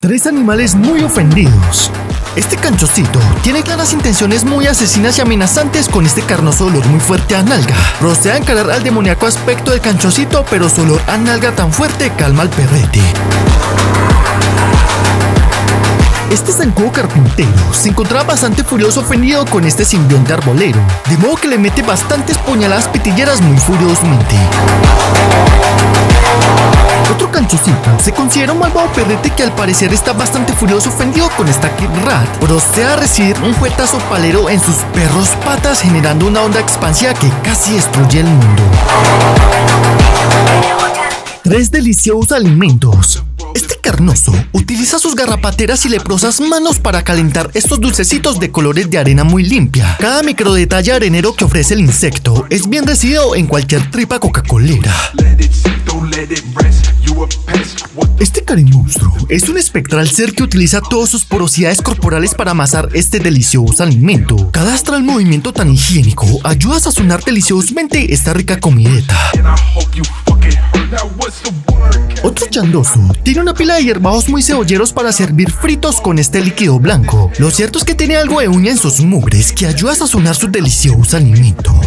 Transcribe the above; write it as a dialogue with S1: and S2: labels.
S1: Tres animales muy ofendidos. Este canchocito tiene claras intenciones muy asesinas y amenazantes con este carnoso olor muy fuerte a nalga. Procede a encarar al demoníaco aspecto del canchocito, pero su olor a nalga tan fuerte calma al perrete. Este zancudo carpintero se encontraba bastante furioso ofendido con este simbionte arbolero, de modo que le mete bastantes puñaladas pitilleras muy furiosamente. Se considera un malvado perrete que al parecer está bastante furioso ofendido con esta Kid Rat. Procede a recibir un fuetazo palero en sus perros patas generando una onda expansiva que casi destruye el mundo. Tres deliciosos alimentos. Este carnoso utiliza sus garrapateras y leprosas manos para calentar estos dulcecitos de colores de arena muy limpia. Cada micro detalle arenero que ofrece el insecto es bien recibido en cualquier tripa coca-colera. Este carimonstruo es un espectral ser que utiliza todas sus porosidades corporales para amasar este delicioso alimento. Cada astral movimiento tan higiénico ayuda a sazonar deliciosamente esta rica comideta. Otro chandoso tiene una pila de hierbajos muy cebolleros para servir fritos con este líquido blanco. Lo cierto es que tiene algo de uña en sus mugres que ayuda a sazonar su delicioso alimento.